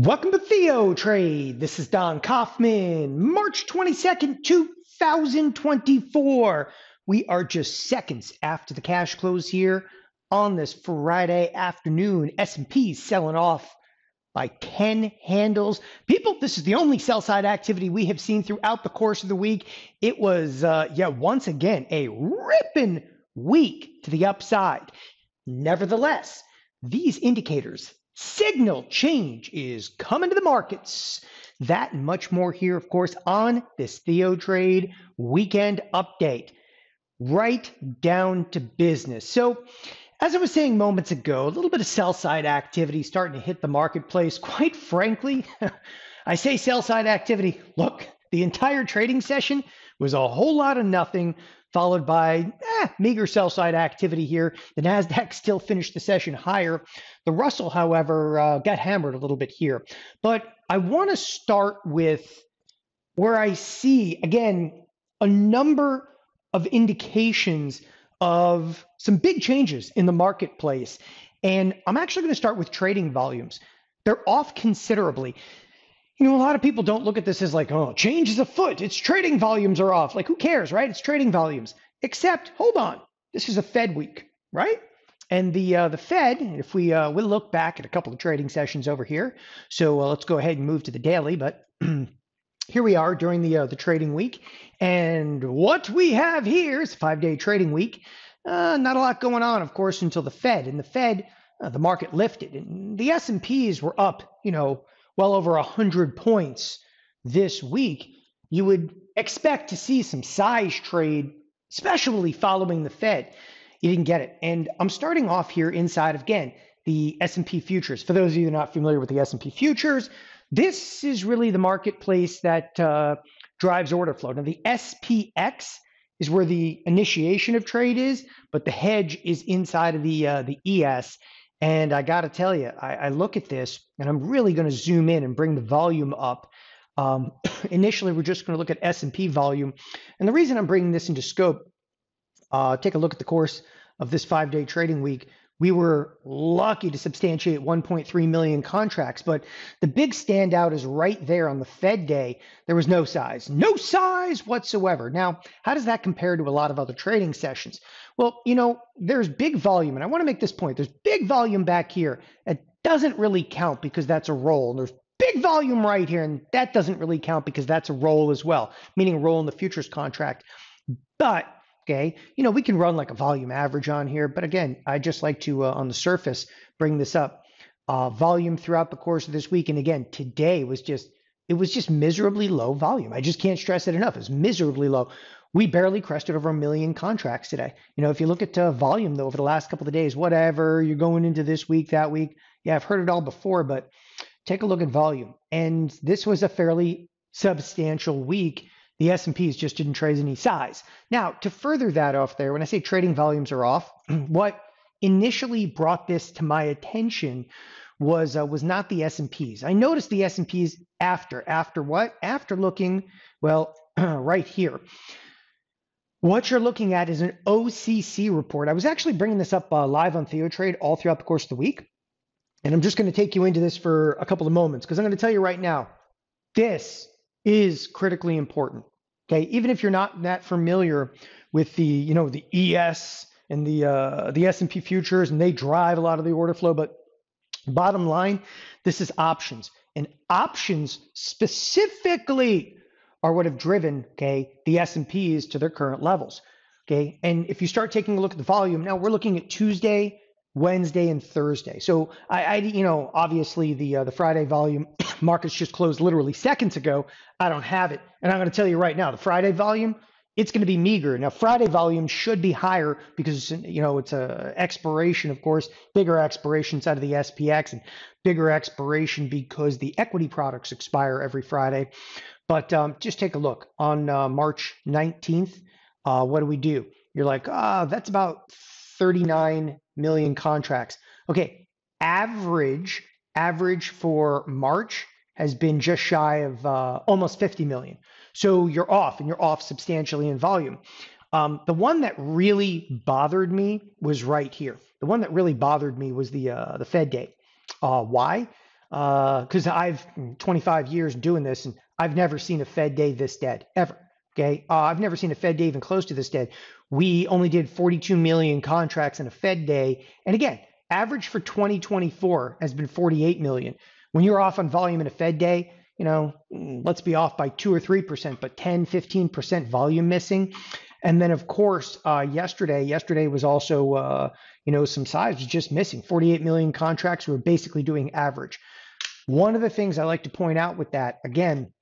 Welcome to Theo Trade. This is Don Kaufman. March 22nd, 2024. We are just seconds after the cash close here on this Friday afternoon. S&P selling off by 10 handles. People, this is the only sell side activity we have seen throughout the course of the week. It was, uh, yeah, once again, a ripping week to the upside. Nevertheless, these indicators Signal change is coming to the markets. That and much more here, of course, on this Theo Trade weekend update. Right down to business. So, as I was saying moments ago, a little bit of sell side activity starting to hit the marketplace. Quite frankly, I say sell side activity. Look, the entire trading session was a whole lot of nothing followed by eh, meager sell side activity here. The NASDAQ still finished the session higher. The Russell, however, uh, got hammered a little bit here. But I want to start with where I see, again, a number of indications of some big changes in the marketplace. And I'm actually going to start with trading volumes. They're off considerably. You know, a lot of people don't look at this as like, oh, change is afoot. It's trading volumes are off. Like, who cares, right? It's trading volumes. Except, hold on, this is a Fed week, right? And the uh, the Fed, if we uh, we'll look back at a couple of trading sessions over here. So uh, let's go ahead and move to the daily. But here we are during the uh, the trading week, and what we have here is a five day trading week. Uh, not a lot going on, of course, until the Fed. And the Fed, uh, the market lifted, and the S and P's were up. You know well over 100 points this week, you would expect to see some size trade, especially following the Fed. You didn't get it. And I'm starting off here inside of, again, the S&P futures. For those of you not familiar with the S&P futures, this is really the marketplace that uh, drives order flow. Now, the SPX is where the initiation of trade is, but the hedge is inside of the uh, the ES. And I got to tell you, I, I, look at this and I'm really going to zoom in and bring the volume up. Um, initially, we're just going to look at S&P volume. And the reason I'm bringing this into scope, uh, take a look at the course of this five-day trading week we were lucky to substantiate 1.3 million contracts, but the big standout is right there on the Fed day. There was no size, no size whatsoever. Now, how does that compare to a lot of other trading sessions? Well, you know, there's big volume, and I want to make this point. There's big volume back here. It doesn't really count because that's a roll. And there's big volume right here, and that doesn't really count because that's a roll as well, meaning a roll in the futures contract. But Okay, you know, we can run like a volume average on here, but again, I just like to, uh, on the surface, bring this up. Uh, volume throughout the course of this week, and again, today was just, it was just miserably low volume. I just can't stress it enough. It's miserably low. We barely crested over a million contracts today. You know, if you look at uh, volume though over the last couple of days, whatever you're going into this week, that week, yeah, I've heard it all before, but take a look at volume. And this was a fairly substantial week the S&Ps just didn't trade any size. Now, to further that off there, when I say trading volumes are off, what initially brought this to my attention was uh, was not the S&Ps. I noticed the S&Ps after after what? After looking, well, right here. What you're looking at is an OCC report. I was actually bringing this up uh, live on TheoTrade all throughout the course of the week. And I'm just going to take you into this for a couple of moments because I'm going to tell you right now, this is critically important. Okay, even if you're not that familiar with the, you know, the ES and the uh, the S&P futures, and they drive a lot of the order flow. But bottom line, this is options, and options specifically are what have driven, okay, the S&Ps to their current levels. Okay, and if you start taking a look at the volume, now we're looking at Tuesday, Wednesday, and Thursday. So I, I you know, obviously the uh, the Friday volume markets just closed literally seconds ago. I don't have it. And I'm going to tell you right now, the Friday volume, it's going to be meager. Now, Friday volume should be higher because you know it's a expiration, of course, bigger expiration side of the SPX and bigger expiration because the equity products expire every Friday. But um, just take a look on uh, March 19th. Uh, what do we do? You're like, ah, oh, that's about 39 million contracts. Okay, average average for March has been just shy of uh, almost 50 million. So you're off, and you're off substantially in volume. Um, the one that really bothered me was right here. The one that really bothered me was the uh, the Fed date. Uh, why? because uh, I've 25 years doing this and I've never seen a Fed day this dead ever. Okay, uh, I've never seen a Fed day even close to this dead. We only did 42 million contracts in a Fed day, and again, average for 2024 has been 48 million. When you're off on volume in a Fed day, you know, mm, let's be off by two or three percent, but 10, 15 percent volume missing. And then, of course, uh, yesterday, yesterday was also, uh, you know, some size was just missing. 48 million contracts. We were basically doing average. One of the things I like to point out with that, again,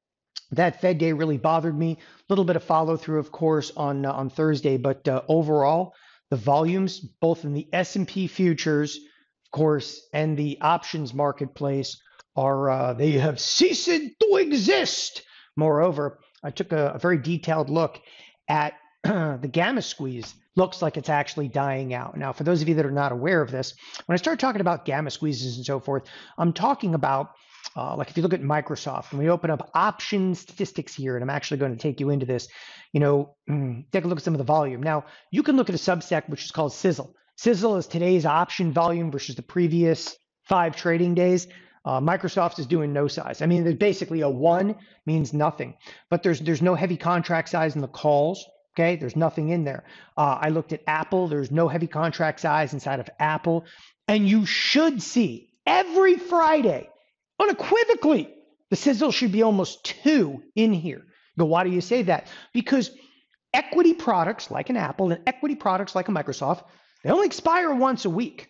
that Fed day really bothered me. A little bit of follow through, of course, on uh, on Thursday, but uh, overall, the volumes, both in the S&P futures, of course, and the options marketplace, are uh, they have ceased to exist. Moreover, I took a, a very detailed look at the gamma squeeze. Looks like it's actually dying out. Now, for those of you that are not aware of this, when I start talking about gamma squeezes and so forth, I'm talking about uh, like if you look at Microsoft and we open up option statistics here, and I'm actually going to take you into this, you know, mm, take a look at some of the volume. Now, you can look at a subset which is called Sizzle. Sizzle is today's option volume versus the previous five trading days. Uh, Microsoft is doing no size. I mean, there's basically a one means nothing, but there's there's no heavy contract size in the calls. Okay, there's nothing in there. Uh, I looked at Apple. There's no heavy contract size inside of Apple, and you should see every Friday unequivocally, the sizzle should be almost two in here. Go, why do you say that? Because equity products like an Apple and equity products like a Microsoft, they only expire once a week,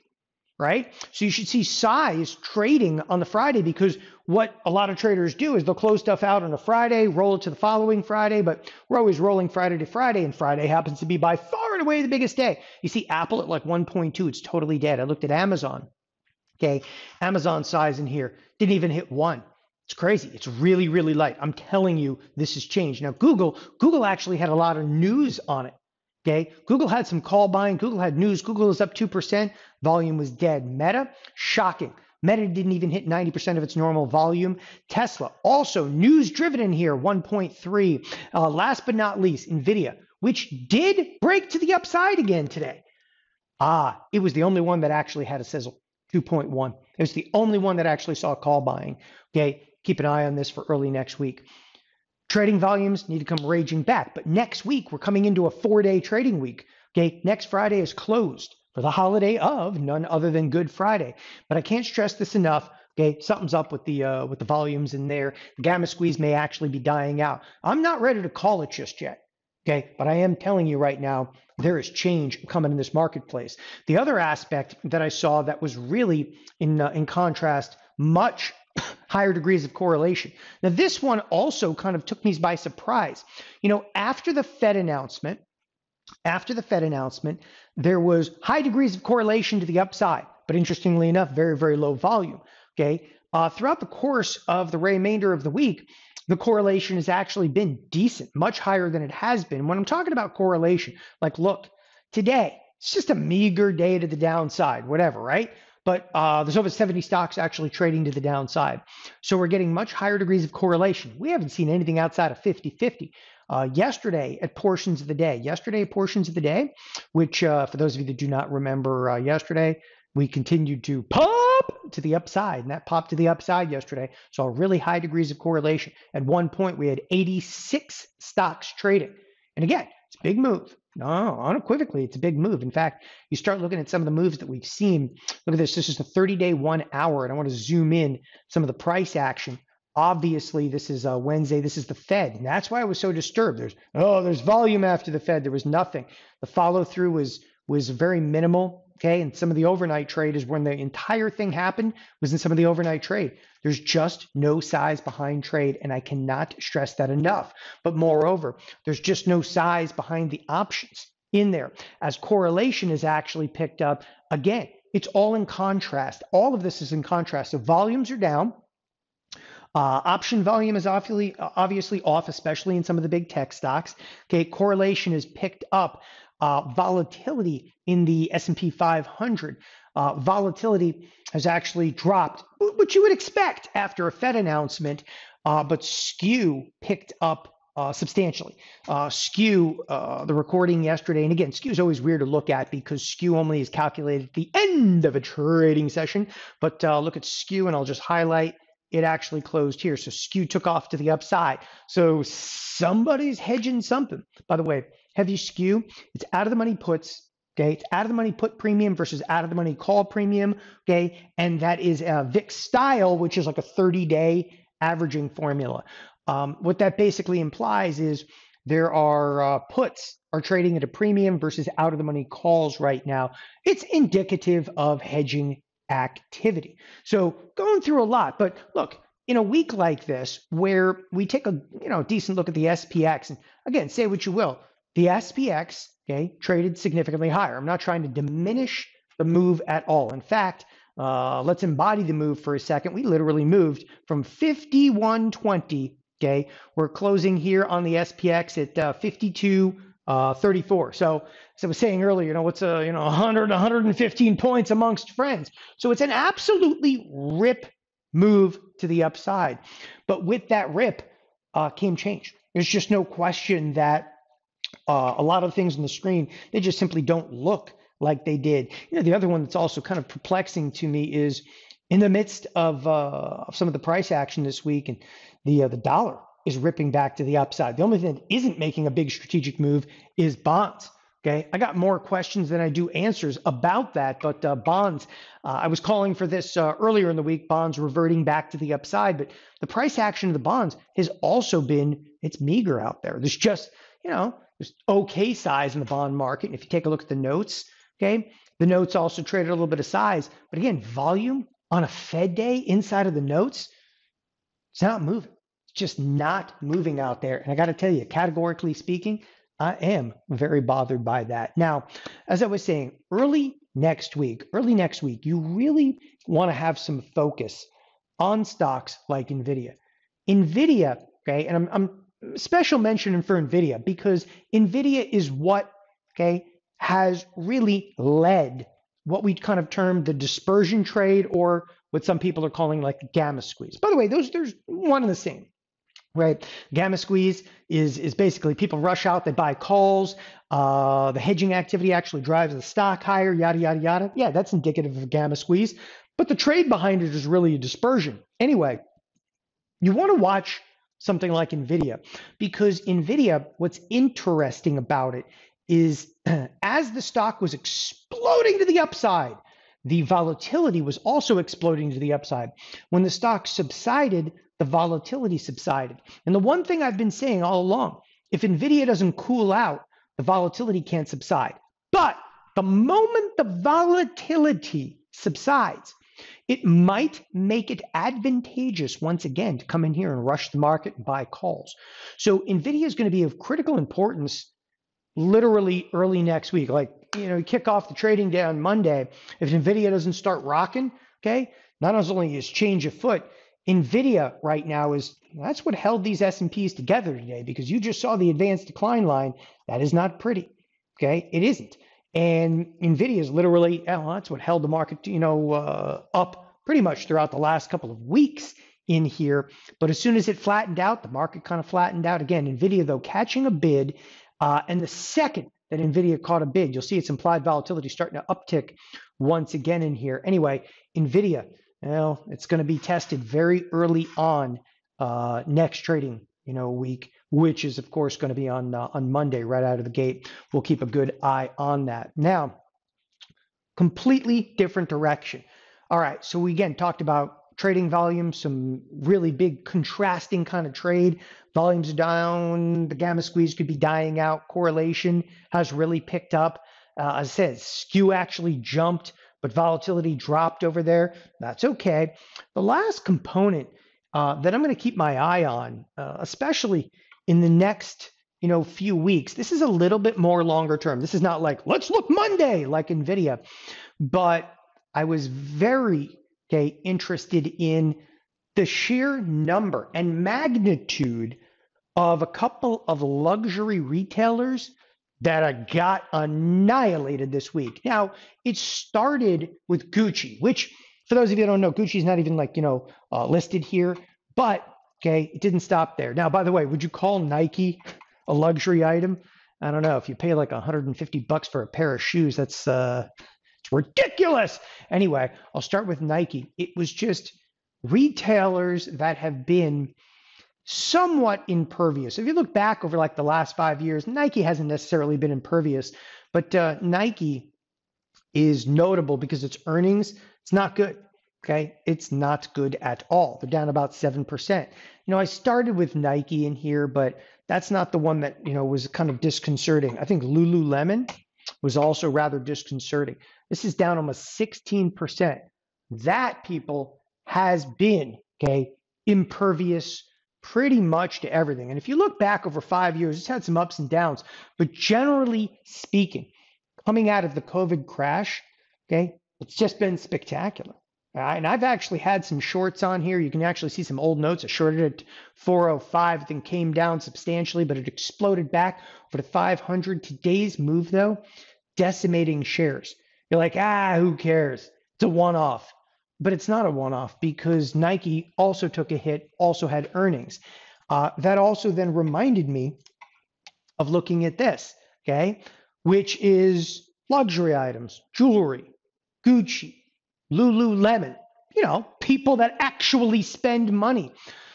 right? So you should see size trading on the Friday because what a lot of traders do is they'll close stuff out on a Friday, roll it to the following Friday, but we're always rolling Friday to Friday, and Friday happens to be by far and away the biggest day. You see Apple at like 1.2, it's totally dead. I looked at Amazon. Okay, Amazon size in here didn't even hit one. It's crazy. It's really, really light. I'm telling you, this has changed. Now, Google, Google actually had a lot of news on it. Okay. Google had some call buying. Google had news. Google is up 2%. Volume was dead. Meta, shocking. Meta didn't even hit 90% of its normal volume. Tesla, also news driven in here, 1.3. Uh, last but not least, NVIDIA, which did break to the upside again today. Ah, it was the only one that actually had a sizzle. 2.1. It was the only one that actually saw call buying. Okay, keep an eye on this for early next week. Trading volumes need to come raging back, but next week we're coming into a four day trading week. Okay, next Friday is closed for the holiday of none other than Good Friday. But I can't stress this enough. Okay, something's up with the uh, with the volumes in there. The gamma squeeze may actually be dying out. I'm not ready to call it just yet. Okay, but I am telling you right now, there is change coming in this marketplace. The other aspect that I saw that was really in uh, in contrast, much higher degrees of correlation. Now, this one also kind of took me by surprise. You know, after the Fed announcement, after the Fed announcement, there was high degrees of correlation to the upside, but interestingly enough, very very low volume. Okay, uh, throughout the course of the remainder of the week, the correlation has actually been decent, much higher than it has been. When I'm talking about correlation, like, look, today, it's just a meager day to the downside, whatever, right? But uh, there's over 70 stocks actually trading to the downside. So we're getting much higher degrees of correlation. We haven't seen anything outside of 50 50. Uh, yesterday, at portions of the day, yesterday, portions of the day, which uh, for those of you that do not remember uh, yesterday, we continued to to the upside, and that popped to the upside yesterday. Saw really high degrees of correlation. At one point, we had 86 stocks trading. And again, it's a big move. No, unequivocally, it's a big move. In fact, you start looking at some of the moves that we've seen. Look at this. This is the 30 day one hour, and I want to zoom in some of the price action. Obviously, this is uh, Wednesday. This is the Fed, and that's why I was so disturbed. There's oh, there's volume after the Fed. There was nothing. The follow through was was very minimal. Okay. And some of the overnight trade is when the entire thing happened was in some of the overnight trade. There's just no size behind trade. And I cannot stress that enough. But moreover, there's just no size behind the options in there as correlation is actually picked up. Again, it's all in contrast. All of this is in contrast. So volumes are down. Uh, option volume is obviously obviously off, especially in some of the big tech stocks. Okay, correlation is picked up uh, volatility in the S&P 500. Uh, volatility has actually dropped, which you would expect after a Fed announcement, uh, but skew picked up uh, substantially. Uh, skew, uh, the recording yesterday, and again, skew is always weird to look at because skew only is calculated at the end of a trading session. But uh, look at skew, and I'll just highlight it actually closed here. So skew took off to the upside. So somebody's hedging something. By the way, heavy skew, it's out of the money puts. Okay, it's out of the money put premium versus out of the money call premium. Okay, and that is a VIX style, which is like a 30 day averaging formula. Um, what that basically implies is there are uh, puts are trading at a premium versus out of the money calls right now. It's indicative of hedging activity. So going through a lot, but look, in a week like this where we take a you know decent look at the SPX and again say what you will, the SPX okay traded significantly higher. I'm not trying to diminish the move at all. In fact, uh, let's embody the move for a second. We literally moved from 5120. Okay, we're closing here on the SPX at uh, 52 uh, 34. So, as I was saying earlier, you know, what's a you know 100, 115 points amongst friends. So it's an absolutely rip move to the upside. But with that rip uh, came change. There's just no question that uh, a lot of things on the screen they just simply don't look like they did. You know, the other one that's also kind of perplexing to me is in the midst of, uh, of some of the price action this week and the uh, the dollar is ripping back to the upside. The only thing that isn't making a big strategic move is bonds. Okay, I got more questions than I do answers about that, but uh, bonds, uh, I was calling for this uh, earlier in the week, bonds reverting back to the upside, but the price action of the bonds has also been, it's meager out there. There's just, you know, there's okay size in the bond market. And if you take a look at the notes, okay, the notes also traded a little bit of size, but again, volume on a Fed day inside of the notes, it's not moving It's just not moving out there. And I got to tell you, categorically speaking, I am very bothered by that. Now, as I was saying, early next week, early next week, you really want to have some focus on stocks like NVIDIA. NVIDIA, okay, and I'm, I'm special mention in for NVIDIA because NVIDIA is what, okay, has really led what we kind of term the dispersion trade or what some people are calling like gamma squeeze. By the way, those there's one and the same right? Gamma squeeze is is basically people rush out, they buy calls. Uh, the hedging activity actually drives the stock higher, yada yada yada. Yeah, that's indicative of a gamma squeeze. But the trade behind it is really a dispersion. Anyway, you want to watch something like Nvidia because Nvidia, what's interesting about it is as the stock was exploding to the upside, the volatility was also exploding to the upside. When the stock subsided, the volatility subsided. And the one thing I've been saying all along if NVIDIA doesn't cool out, the volatility can't subside. But the moment the volatility subsides, it might make it advantageous once again to come in here and rush the market and buy calls. So NVIDIA is going to be of critical importance literally early next week. Like, you know, kick off the trading day on Monday. If NVIDIA doesn't start rocking, okay, not only is change afoot, Nvidia right now is that's what held these S&Ps together today because you just saw the advanced decline line. That is not pretty. Okay, it isn't. And Nvidia is literally well, that's what held the market, you know, uh, up pretty much throughout the last couple of weeks in here. But as soon as it flattened out, the market kind of flattened out again. Nvidia though catching a bid, uh, and the second that Nvidia caught a bid, you'll see its implied volatility starting to uptick once again in here. Anyway, Nvidia well, it's going to be tested very early on uh, next trading you know week, which is of course going to be on uh, on Monday right out of the gate. We'll keep a good eye on that. Now, completely different direction. All right, so we again talked about trading volume, some really big contrasting kind of trade. Volumes are down, the gamma squeeze could be dying out. Correlation has really picked up. Uh, as I said, skew actually jumped but volatility dropped over there. That's okay. The last component uh, that I'm going to keep my eye on, uh, especially in the next you know few weeks, this is a little bit more longer term. This is not like let's look Monday like Nvidia, but I was very okay interested in the sheer number and magnitude of a couple of luxury retailers that got annihilated this week. Now, it started with Gucci, which, for those of you who don't know, Gucci is not even like, you know, uh, listed here. But, Okay, it didn't stop there. Now, by the way, would you call Nike a luxury item? I don't know. If you pay like 150 bucks for a pair of shoes, that's uh, it's ridiculous. Anyway, I'll start with Nike. It was just retailers that have been somewhat impervious. If you look back over like the last five years, Nike hasn't necessarily been impervious, but uh, Nike is notable because its earnings, it's not good. Okay. It's not good at all. They're down about 7%. You know, I started with Nike in here, but that's not the one that, you know, was kind of disconcerting. I think Lululemon was also rather disconcerting. This is down almost 16%. That, people, has been, okay, impervious pretty much to everything. And if you look back over five years, it's had some ups and downs, but generally speaking, coming out of the COVID crash, okay, it's just been spectacular. And I've actually had some shorts on here. You can actually see some old notes. I shorted at 405, then came down substantially, but it exploded back over to 500. Today's move, though, decimating shares. You're like, ah, who cares? It's a one off but it's not a one off because Nike also took a hit, also had earnings. Uh, that also then reminded me of looking at this, okay, which is luxury items, jewelry, Gucci, Lululemon, you know, people that actually spend money.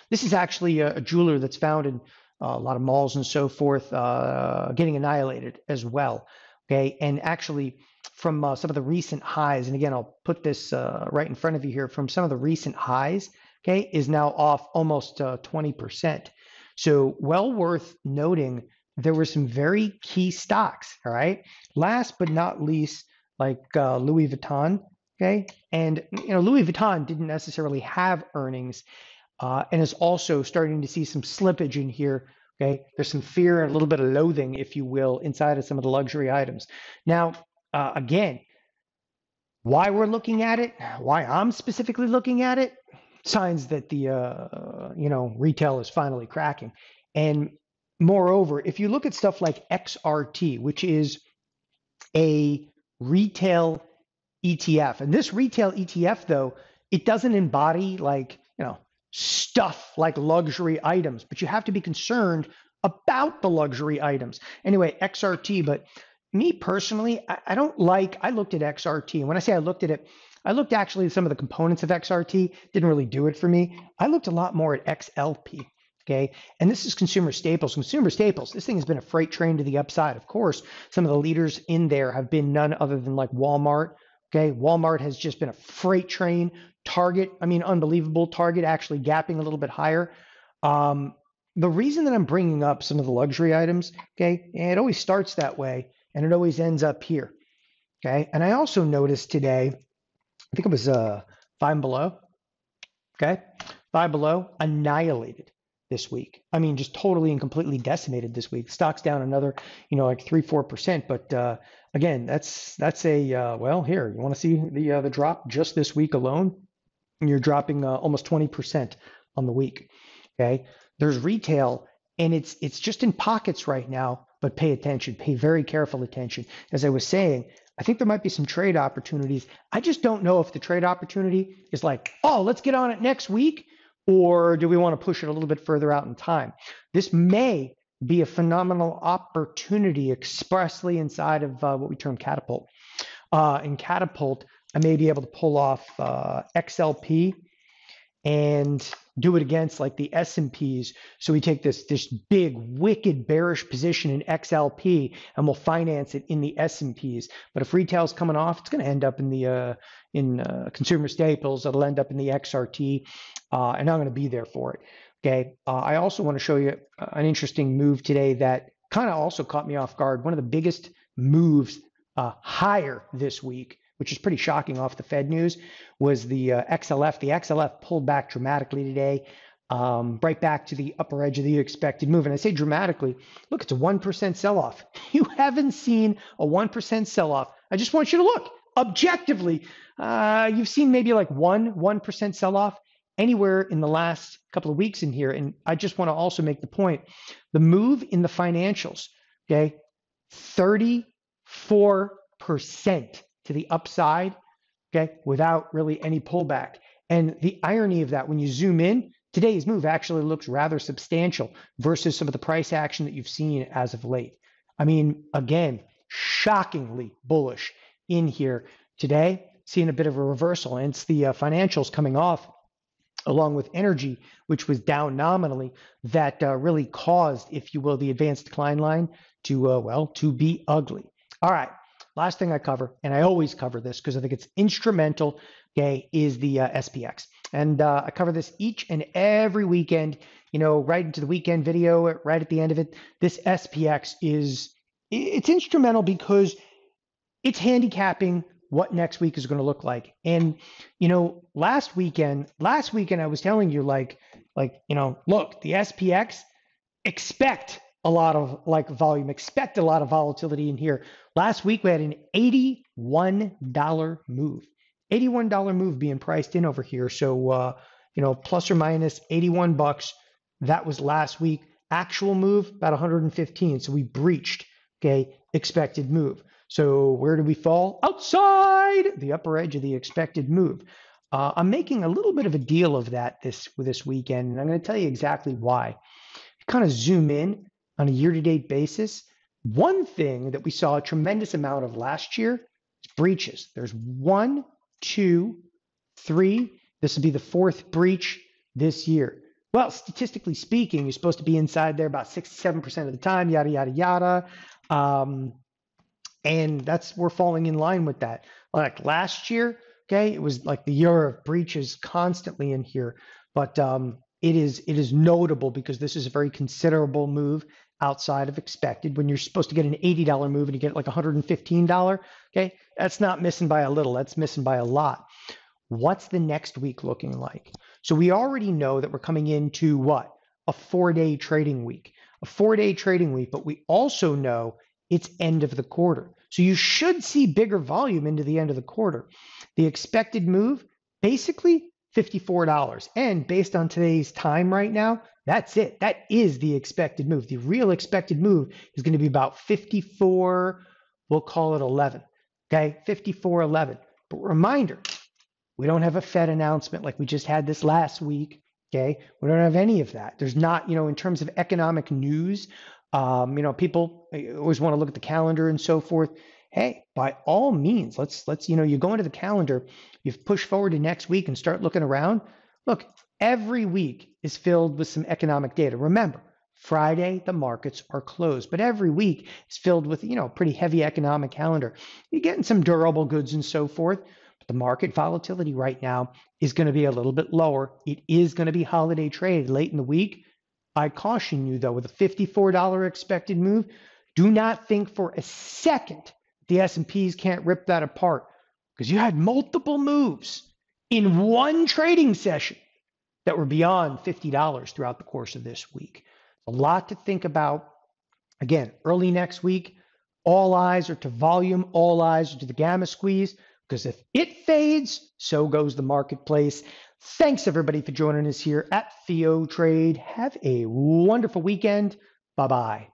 This is actually a, a jeweler that's found in uh, a lot of malls and so forth, uh, getting annihilated as well. Okay. And actually, from uh, some of the recent highs, and again, I'll put this uh, right in front of you here, from some of the recent highs, okay, is now off almost uh, 20%. So, well worth noting, there were some very key stocks, all right? Last but not least, like uh, Louis Vuitton, okay? And, you know, Louis Vuitton didn't necessarily have earnings uh, and is also starting to see some slippage in here Okay, there's some fear and a little bit of loathing, if you will, inside of some of the luxury items. Now, uh, again, why we're looking at it, why I'm specifically looking at it, signs that the uh, you know retail is finally cracking. And moreover, if you look at stuff like XRT, which is a retail ETF, and this retail ETF though, it doesn't embody like you know stuff like luxury items, but you have to be concerned about the luxury items. Anyway, XRT, but me personally, I, I, don't like, I looked at XRT. And when I say I looked at it, I looked actually at some of the components of XRT, didn't really do it for me. I looked a lot more at XLP. Okay. And this is consumer staples. Consumer staples, this thing has been a freight train to the upside. Of course, some of the leaders in there have been none other than like Walmart. Okay. Walmart has just been a freight train. Target, I mean, unbelievable. Target actually gapping a little bit higher. Um, the reason that I'm bringing up some of the luxury items, okay, it always starts that way and it always ends up here. Okay. And I also noticed today, I think it was uh, five below. Okay. Five below annihilated this week. I mean, just totally and completely decimated this week. Stock's down another, you know, like three, four percent. But uh, again, that's that's a uh, well. Here, you want to see the uh, the drop just this week alone? And you're dropping uh, almost twenty percent on the week. Okay, there's retail, and it's it's just in pockets right now but pay attention, pay very careful attention. As I was saying, I think there might be some trade opportunities. I just don't know if the trade opportunity is like, oh, let's get on it next week, or do we want to push it a little bit further out in time? This may be a phenomenal opportunity expressly inside of uh, what we term catapult. Uh, in catapult, I may be able to pull off uh, XLP and do it against like the S&Ps. So we take this this big wicked bearish position in XLP and we'll finance it in the S&Ps. But if retail's coming off, it's going to end up in the uh, in uh, consumer staples. It'll end up in the XRT, uh, and I'm going to be there for it. Okay. Uh, I also want to show you uh, an interesting move today that kind of also caught me off guard. One of the biggest moves uh, higher this week which is pretty shocking off the Fed news, was the uh, XLF. The XLF pulled back dramatically today, um, right back to the upper edge of the expected move. And I say dramatically, look, it's a 1% sell off. You haven't seen a 1% sell off. I just want you to look objectively. Uh, you've seen maybe like one 1% sell off anywhere in the last couple of weeks in here. And I just want to also make the point the move in the financials, okay, 34% to the upside, okay, without really any pullback. And the irony of that, when you zoom in, today's move actually looks rather substantial versus some of the price action that you've seen as of late. I mean, again, shockingly bullish in here today, seeing a bit of a reversal. And it's the uh, financials coming off along with energy, which was down nominally, that uh, really caused, if you will, the advanced decline line to, uh, well, to be ugly. All right, last thing I cover, and I always cover this because I think it's instrumental, okay, is the uh, SPX. And uh, I cover this each and every weekend, you know, right into the weekend video, right at the end of it. This SPX is, it's instrumental because it's handicapping what next week is going to look like. And you know, last weekend, last weekend I was telling you like like, you know, look, the SPX expect a lot of like volume, expect a lot of volatility in here. Last week we had an $81 move. $81 move being priced in over here. So uh, you know, plus or minus 81 bucks. That was last week. Actual move about 115. So we breached, okay, expected move. So where do we fall? Outside the upper edge of the expected move. Uh, I'm making a little bit of a deal of that this this weekend, and I'm going to tell you exactly why. kind of zoom in on a year-to-date basis. One thing that we saw a tremendous amount of last year is breaches. There's one, two, three. This will be the fourth breach this year. Well, statistically speaking, you're supposed to be inside there about 67% of the time, yada, yada, yada. Um, and that's we're falling in line with that. Like last year, okay, it was like the year of breaches constantly in here, but um, it is it is notable because this is a very considerable move outside of expected. When you're supposed to get an eighty dollar move and you get like hundred and fifteen dollar, okay, that's not missing by a little. That's missing by a lot. What's the next week looking like? So we already know that we're coming into what a four day trading week, a four day trading week, but we also know it's end of the quarter. So you should see bigger volume into the end of the quarter. The expected move, basically $54. And based on today's time right now, that's it. That is the expected move. The real expected move is going to be about 54, we'll call it 11. Okay, 54, 11. But reminder, we don't have a Fed announcement like we just had this last week. Okay, we don't have any of that. There's not, you know, in terms of economic news, um, you know, people always want to look at the calendar and so forth. Hey, by all means, let's let's you know, you go into the calendar, you push forward to next week and start looking around. Look, every week is filled with some economic data. Remember, Friday the markets are closed, but every week is filled with you know pretty heavy economic calendar. You're getting some durable goods and so forth. But the market volatility right now is going to be a little bit lower. It is going to be holiday trade late in the week. I caution you, though, with a $54 expected move, do not think for a second the S&Ps can't rip that apart because you had multiple moves in one trading session that were beyond $50 throughout the course of this week. A lot to think about. Again, early next week, all eyes are to volume, all eyes are to the gamma squeeze because if it fades, so goes the marketplace. Thanks everybody for joining us here at Theo Trade. Have a wonderful weekend. Bye bye.